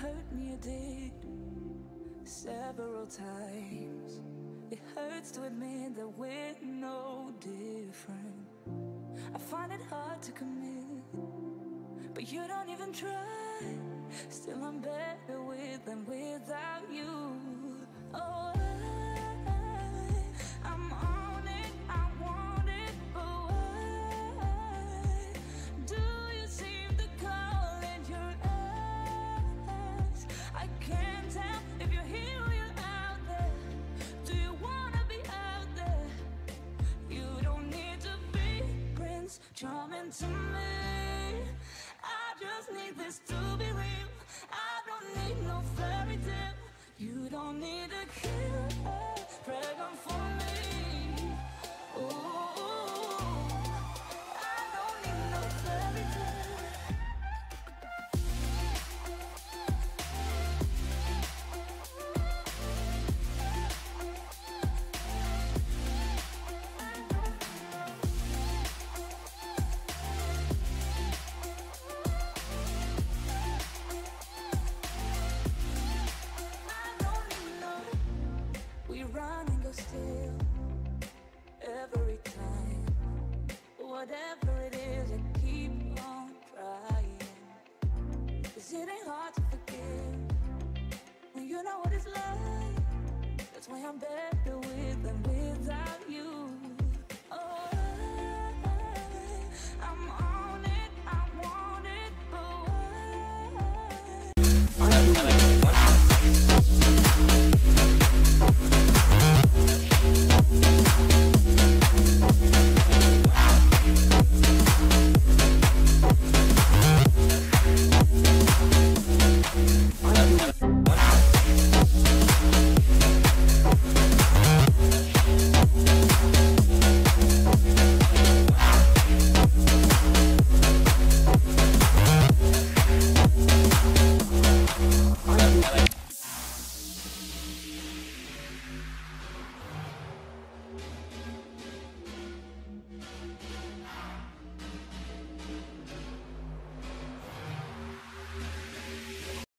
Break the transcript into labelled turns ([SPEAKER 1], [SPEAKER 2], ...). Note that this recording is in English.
[SPEAKER 1] hurt me, you did several times. It hurts to admit that we're no different. I find it hard to commit, but you don't even try. Still, I'm better with than To me. I just need this to be real. I don't need no fairy tale. You don't need a killer pregnant for I'm better with than without you. Oh, I'm on it, I want it, but?